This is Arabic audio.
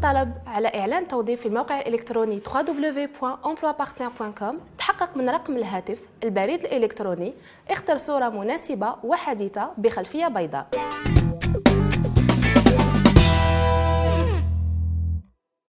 الطلب على إعلان توظيف في الموقع الإلكتروني www.emploipartner.com تحقق من رقم الهاتف البريد الإلكتروني. اختر صورة مناسبة وحديثة بخلفية بيضاء.